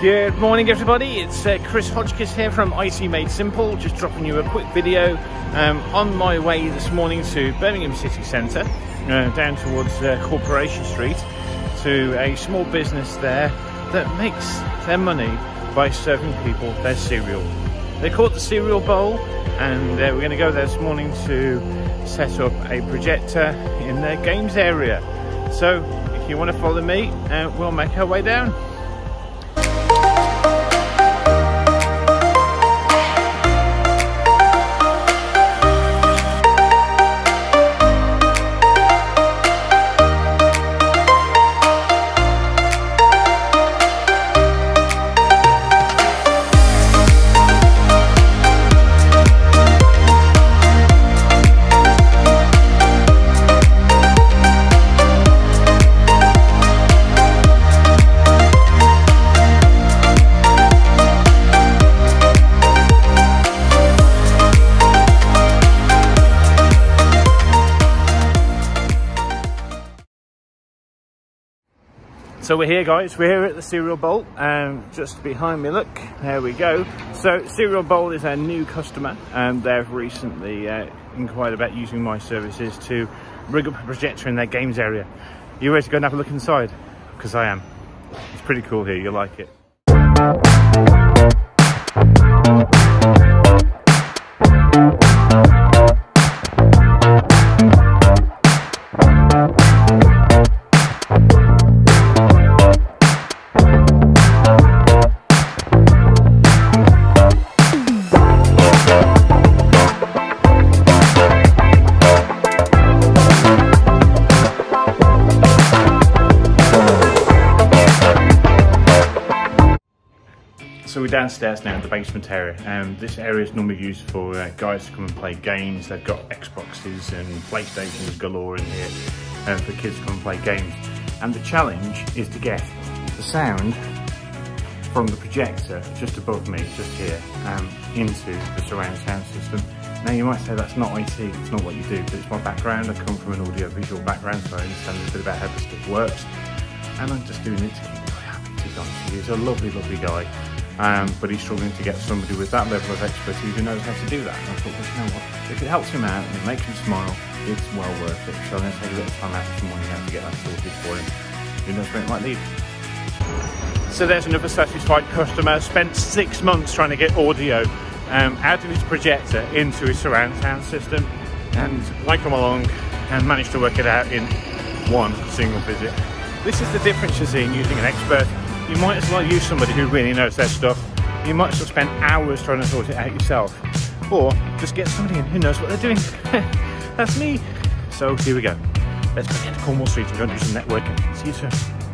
Good morning everybody, it's uh, Chris Hodgkiss here from IT Made Simple, just dropping you a quick video um, on my way this morning to Birmingham City Centre, uh, down towards uh, Corporation Street, to a small business there that makes their money by serving people their cereal. They call it the Cereal Bowl and uh, we're going to go there this morning to set up a projector in their games area. So if you want to follow me, uh, we'll make our way down. So we're here guys, we're here at the Cereal Bowl and um, just behind me, look, there we go. So Cereal Bowl is our new customer and they've recently uh, inquired about using my services to rig up a projector in their games area. You ready to go and have a look inside? Because I am. It's pretty cool here, you'll like it. So we're downstairs now in the basement area. Um, this area is normally used for uh, guys to come and play games. They've got Xboxes and PlayStations galore in here uh, for kids to come and play games. And the challenge is to get the sound from the projector just above me, just here, um, into the surround sound system. Now you might say that's not IT, it's not what you do, but it's my background. I come from an audio visual background, so I understand a bit about how this stuff works. And I'm just doing it to keep him happy, to be honest with you. He's a lovely, lovely guy um, but he's struggling to get somebody with that level of expertise who knows how to do that. And I thought, well, you know what, if it helps him out and it makes him smile, it's well worth it. So I'm going to take a bit of time out this morning now to get that sorted for him. Who knows where it might lead. So there's another satisfied customer, spent six months trying to get audio um, out of his projector into his surround sound system and I come along and managed to work it out in one single visit. This is the difference you see in using an expert you might as well use somebody who really knows their stuff. You might as well spend hours trying to sort it out yourself. Or just get somebody in who knows what they're doing. That's me. So here we go. Let's go to Cornwall Street and go and do some networking. See you soon.